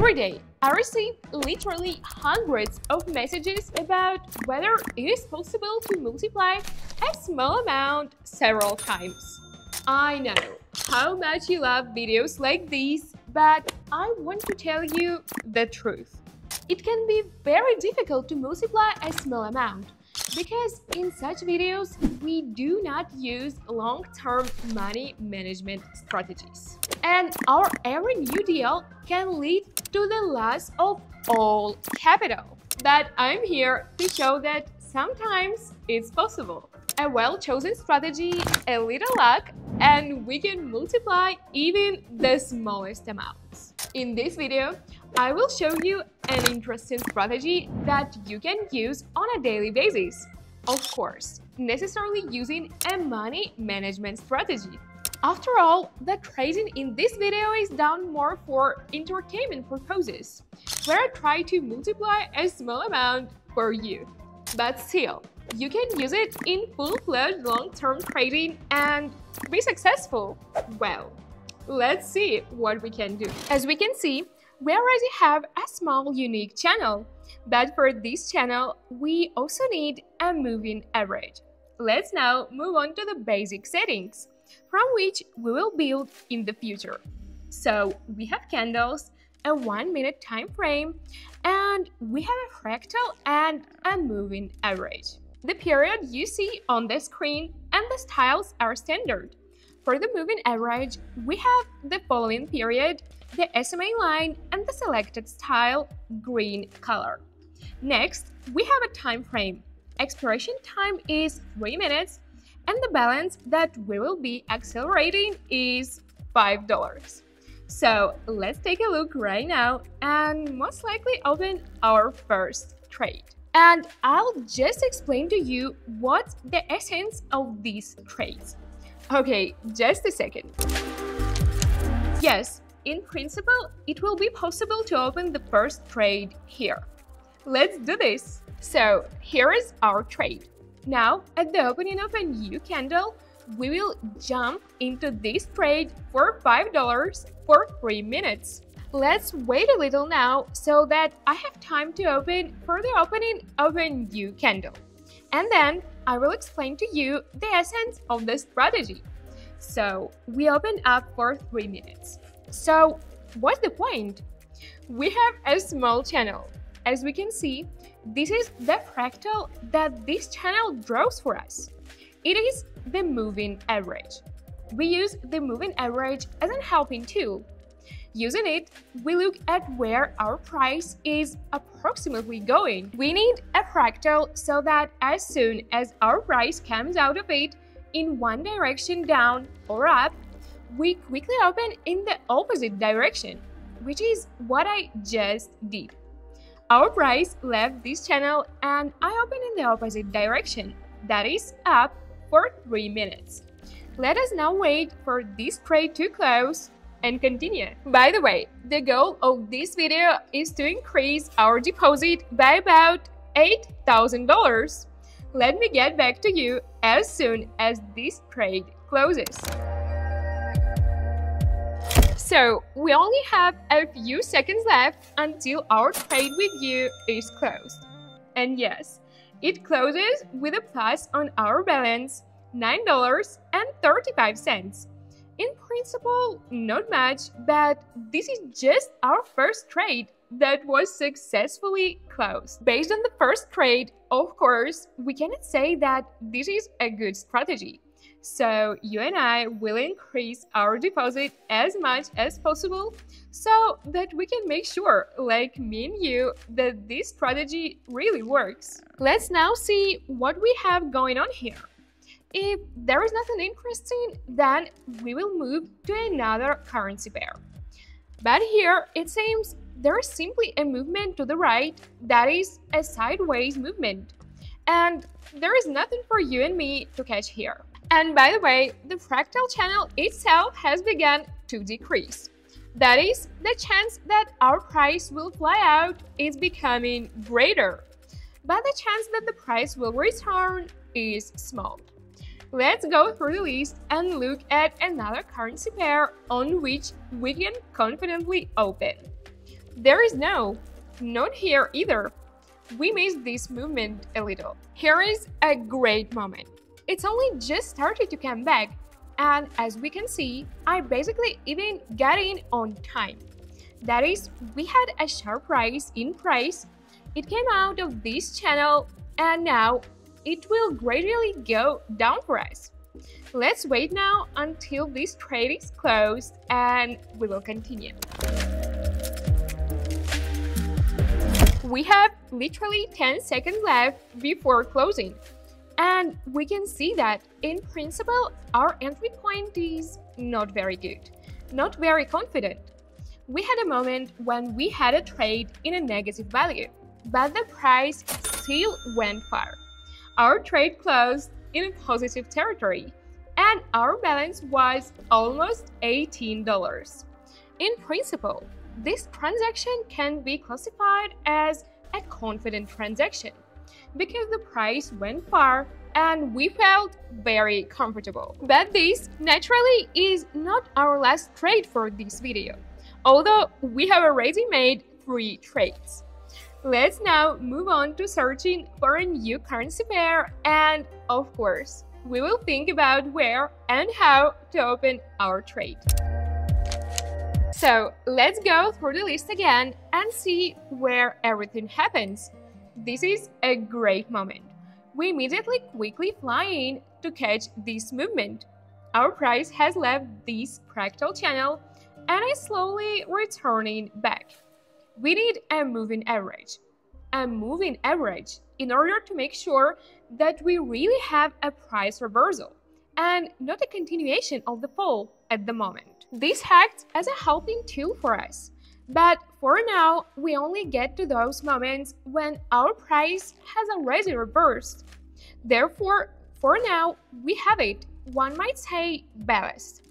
Every day, I receive literally hundreds of messages about whether it is possible to multiply a small amount several times. I know how much you love videos like these, but I want to tell you the truth. It can be very difficult to multiply a small amount because in such videos, we do not use long-term money management strategies. And our every new deal can lead to the loss of all capital. But I'm here to show that sometimes it's possible. A well-chosen strategy, a little luck, and we can multiply even the smallest amounts. In this video, I will show you an interesting strategy that you can use on a daily basis. Of course, necessarily using a money management strategy. After all, the trading in this video is done more for entertainment purposes, where I try to multiply a small amount for you. But still, you can use it in full-fledged long-term trading and be successful. Well, let's see what we can do. As we can see, we already have a small unique channel, but for this channel, we also need a moving average. Let's now move on to the basic settings, from which we will build in the future. So we have candles, a 1 minute time frame, and we have a fractal and a moving average. The period you see on the screen and the styles are standard. For the moving average, we have the following period, the SMA line and the selected style green color. Next, we have a time frame. Expiration time is 3 minutes and the balance that we will be accelerating is $5. So let's take a look right now and most likely open our first trade. And I'll just explain to you what's the essence of these trades. Okay, just a second. Yes, in principle, it will be possible to open the first trade here. Let's do this. So here is our trade. Now, at the opening of a new candle, we will jump into this trade for $5 for 3 minutes. Let's wait a little now so that I have time to open for the opening of a new candle. And then I will explain to you the essence of the strategy. So we open up for 3 minutes. So what's the point? We have a small channel. As we can see, this is the fractal that this channel draws for us. It is the moving average. We use the moving average as a helping tool Using it, we look at where our price is approximately going. We need a fractal so that as soon as our price comes out of it in one direction down or up, we quickly open in the opposite direction, which is what I just did. Our price left this channel and I open in the opposite direction, that is up for 3 minutes. Let us now wait for this trade to close and continue. By the way, the goal of this video is to increase our deposit by about $8,000. Let me get back to you as soon as this trade closes. So, we only have a few seconds left until our trade with you is closed. And yes, it closes with a plus on our balance $9.35. In principle, not much, but this is just our first trade that was successfully closed. Based on the first trade, of course, we cannot say that this is a good strategy. So you and I will increase our deposit as much as possible so that we can make sure, like me and you, that this strategy really works. Let's now see what we have going on here. If there is nothing interesting, then we will move to another currency pair. But here, it seems there is simply a movement to the right that is a sideways movement. And there is nothing for you and me to catch here. And by the way, the fractal channel itself has begun to decrease. That is, the chance that our price will fly out is becoming greater. But the chance that the price will return is small. Let's go through the list and look at another currency pair on which we can confidently open. There is no, not here either. We missed this movement a little. Here is a great moment. It's only just started to come back, and as we can see, I basically even got in on time. That is, we had a sharp rise in price, it came out of this channel, and now it will gradually go down for us. Let's wait now until this trade is closed and we will continue. We have literally 10 seconds left before closing. And we can see that, in principle, our entry point is not very good, not very confident. We had a moment when we had a trade in a negative value, but the price still went far. Our trade closed in a positive territory, and our balance was almost $18. In principle, this transaction can be classified as a confident transaction because the price went far and we felt very comfortable. But this naturally is not our last trade for this video, although we have already made three trades. Let's now move on to searching for a new currency pair and, of course, we will think about where and how to open our trade. So let's go through the list again and see where everything happens. This is a great moment. We immediately quickly fly in to catch this movement. Our price has left this fractal channel and is slowly returning back we need a moving average. A moving average in order to make sure that we really have a price reversal and not a continuation of the fall at the moment. This acts as a helping tool for us, but for now, we only get to those moments when our price has already reversed. Therefore, for now, we have it, one might say, balanced.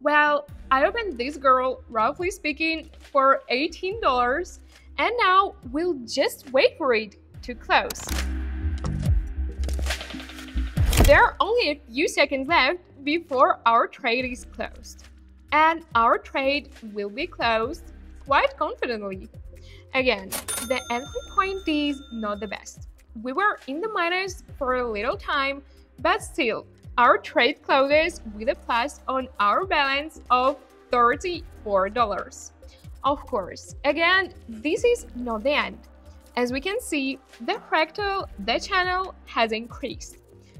Well, I opened this girl, roughly speaking, for $18 and now we'll just wait for it to close. There are only a few seconds left before our trade is closed. And our trade will be closed quite confidently. Again, the entry point is not the best. We were in the minus for a little time, but still, our trade closes with a plus on our balance of $34. Of course, again, this is not the end. As we can see, the fractal, the channel has increased,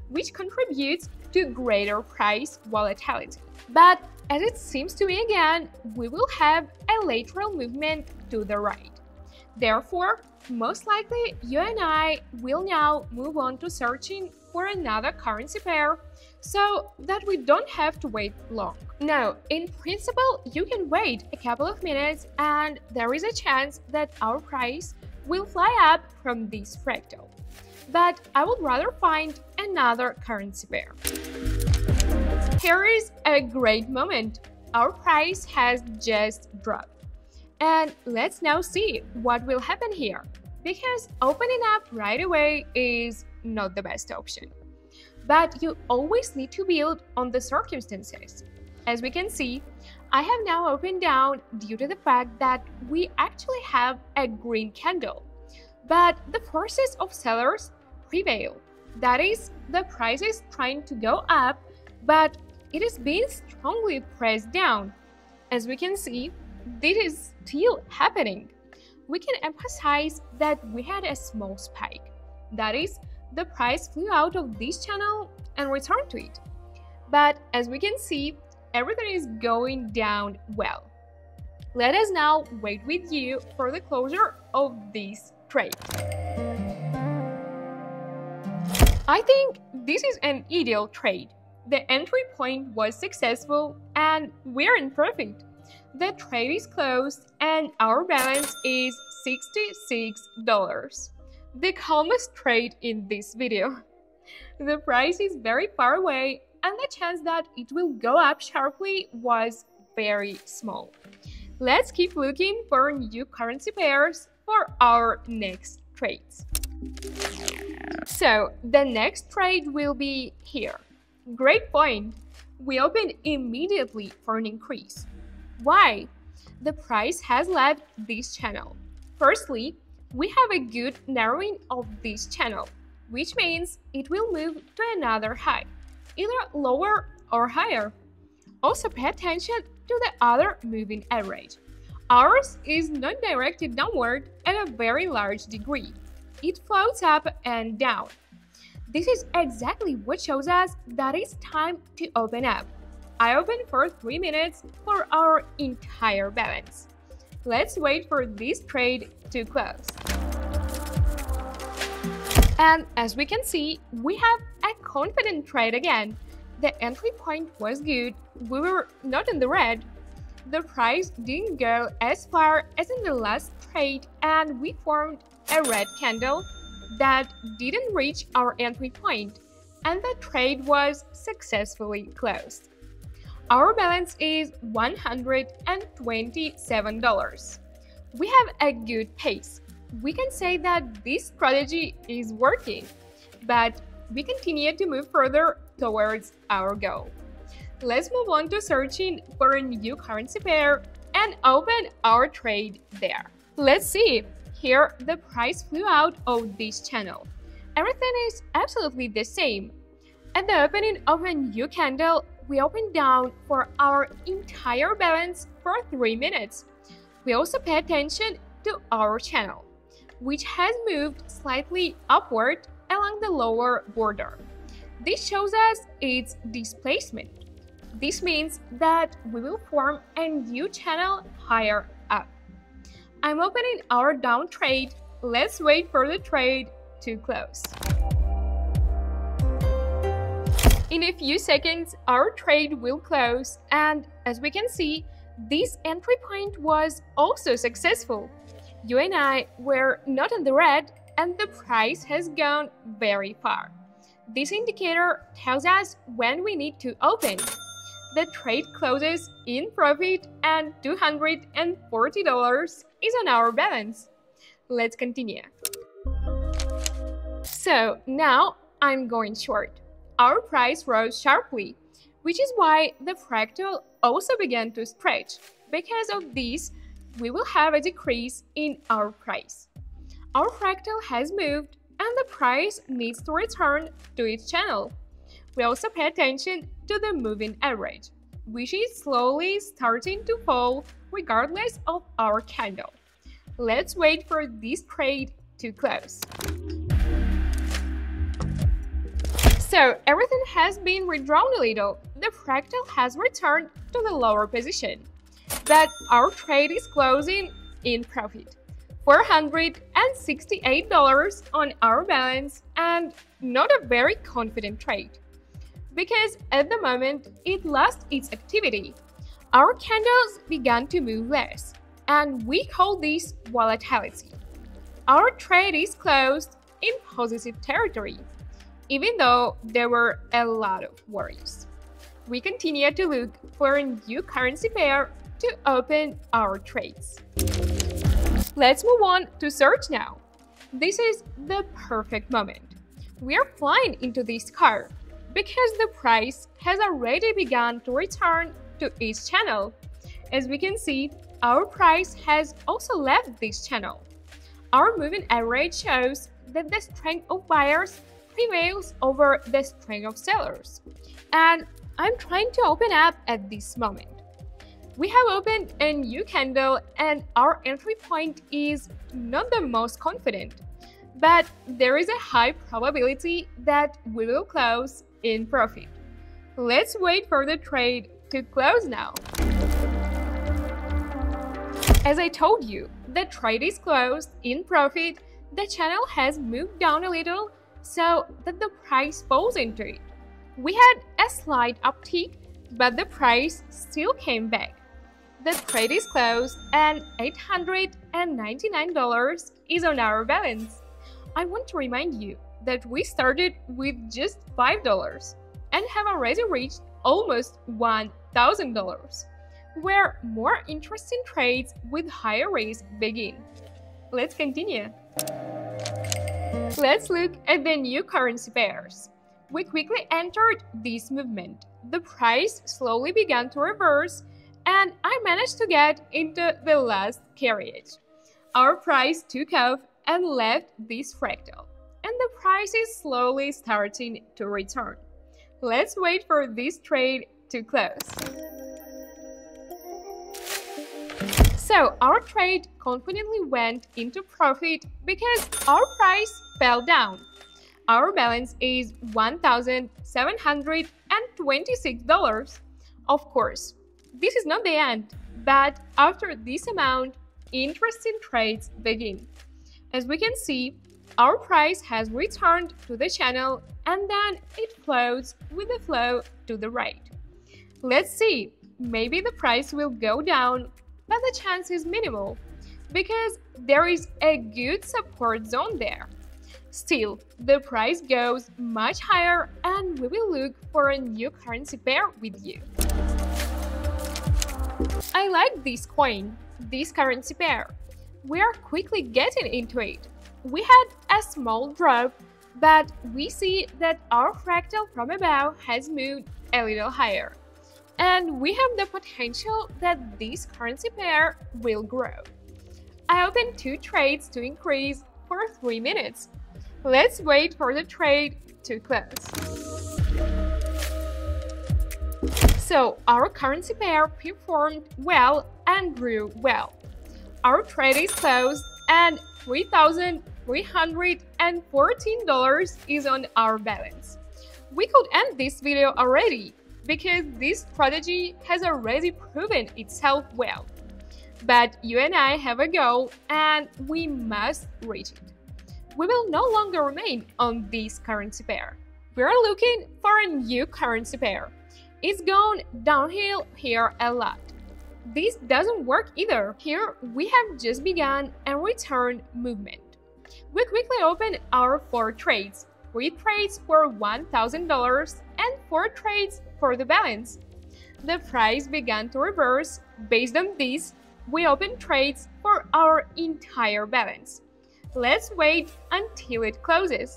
which contributes to greater price volatility. But as it seems to me again, we will have a lateral movement to the right. Therefore, most likely you and I will now move on to searching for another currency pair so that we don't have to wait long. Now, in principle, you can wait a couple of minutes and there is a chance that our price will fly up from this fractal. But I would rather find another currency pair. Here is a great moment. Our price has just dropped. And let's now see what will happen here, because opening up right away is not the best option. But you always need to build on the circumstances. As we can see, I have now opened down due to the fact that we actually have a green candle. But the forces of sellers prevail. That is, the price is trying to go up, but it is being strongly pressed down. As we can see, this is still happening. We can emphasize that we had a small spike. That is, the price flew out of this channel and returned to it. But as we can see, everything is going down well. Let us now wait with you for the closure of this trade. I think this is an ideal trade. The entry point was successful and we're in profit. The trade is closed and our balance is $66. The calmest trade in this video. The price is very far away and the chance that it will go up sharply was very small. Let's keep looking for new currency pairs for our next trades. So the next trade will be here. Great point. We open immediately for an increase. Why? the price has left this channel. Firstly, we have a good narrowing of this channel, which means it will move to another high, either lower or higher. Also pay attention to the other moving average. Ours is not directed downward at a very large degree. It floats up and down. This is exactly what shows us that it's time to open up. I open for 3 minutes for our entire balance. Let's wait for this trade to close. And as we can see, we have a confident trade again. The entry point was good, we were not in the red. The price didn't go as far as in the last trade and we formed a red candle that didn't reach our entry point and the trade was successfully closed. Our balance is $127. We have a good pace. We can say that this strategy is working, but we continue to move further towards our goal. Let's move on to searching for a new currency pair and open our trade there. Let's see. Here, the price flew out of this channel. Everything is absolutely the same. At the opening of a new candle, we open down for our entire balance for 3 minutes. We also pay attention to our channel, which has moved slightly upward along the lower border. This shows us its displacement. This means that we will form a new channel higher up. I'm opening our down trade. Let's wait for the trade to close. In a few seconds, our trade will close and as we can see, this entry point was also successful. You and I were not in the red and the price has gone very far. This indicator tells us when we need to open. The trade closes in profit and $240 is on our balance. Let's continue. So now I'm going short. Our price rose sharply, which is why the fractal also began to stretch. Because of this, we will have a decrease in our price. Our fractal has moved and the price needs to return to its channel. We also pay attention to the moving average, which is slowly starting to fall regardless of our candle. Let's wait for this trade to close. So everything has been redrawn a little. The fractal has returned to the lower position. But our trade is closing in profit. $468 on our balance and not a very confident trade. Because at the moment it lost its activity. Our candles began to move less, and we call this volatility. Our trade is closed in positive territory, even though there were a lot of worries. We continue to look for a new currency pair to open our trades. Let's move on to search now. This is the perfect moment. We are flying into this car because the price has already begun to return to its channel. As we can see, our price has also left this channel. Our moving average shows that the strength of buyers prevails over the strength of sellers. And I'm trying to open up at this moment. We have opened a new candle and our entry point is not the most confident, but there is a high probability that we will close in profit. Let's wait for the trade to close now. As I told you, the trade is closed in profit, the channel has moved down a little so that the price falls into it. We had a slight uptick, but the price still came back. The trade is closed and $899 is on our balance. I want to remind you that we started with just $5 and have already reached almost $1,000, where more interesting trades with higher risk begin. Let's continue. Let's look at the new currency pairs. We quickly entered this movement. The price slowly began to reverse and I managed to get into the last carriage. Our price took off and left this fractal, the price is slowly starting to return. Let's wait for this trade to close. So our trade confidently went into profit because our price fell down. Our balance is $1,726. Of course, this is not the end, but after this amount, interesting trades begin. As we can see, our price has returned to the channel and then it flows with the flow to the right. Let's see, maybe the price will go down but the chance is minimal because there is a good support zone there. Still, the price goes much higher and we will look for a new currency pair with you. I like this coin, this currency pair. We are quickly getting into it. We had a small drop, but we see that our fractal from above has moved a little higher and we have the potential that this currency pair will grow. I opened two trades to increase for 3 minutes. Let's wait for the trade to close. So our currency pair performed well and grew well. Our trade is closed and $3,314 is on our balance. We could end this video already, because this strategy has already proven itself well. But you and I have a goal and we must reach it. We will no longer remain on this currency pair. We are looking for a new currency pair. It's gone downhill here a lot. This doesn't work either. Here we have just begun a return movement. We quickly open our four trades. Three trades for $1,000 and four trades for the balance. The price began to reverse. Based on this, we opened trades for our entire balance. Let's wait until it closes.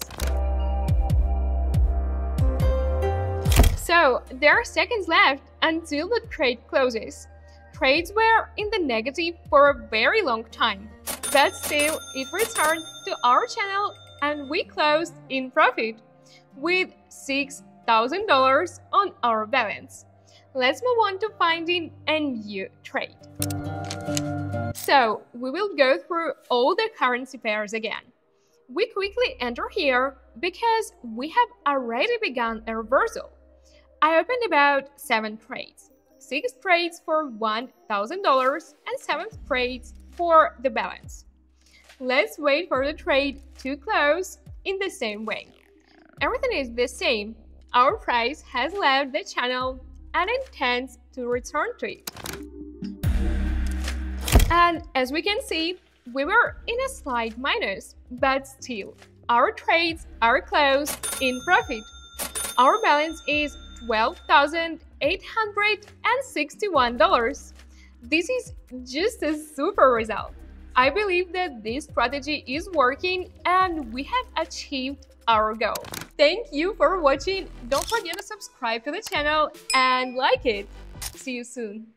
So, there are seconds left until the trade closes. Trades were in the negative for a very long time, but still it returned to our channel and we closed in profit with 6 $1,000 on our balance. Let's move on to finding a new trade. So, we will go through all the currency pairs again. We quickly enter here because we have already begun a reversal. I opened about 7 trades, 6 trades for $1,000 and 7 trades for the balance. Let's wait for the trade to close in the same way. Everything is the same our price has left the channel and intends to return to it. And as we can see, we were in a slight minus, but still, our trades are closed in profit. Our balance is $12,861. This is just a super result. I believe that this strategy is working and we have achieved our goal. Thank you for watching. Don't forget to subscribe to the channel and like it. See you soon.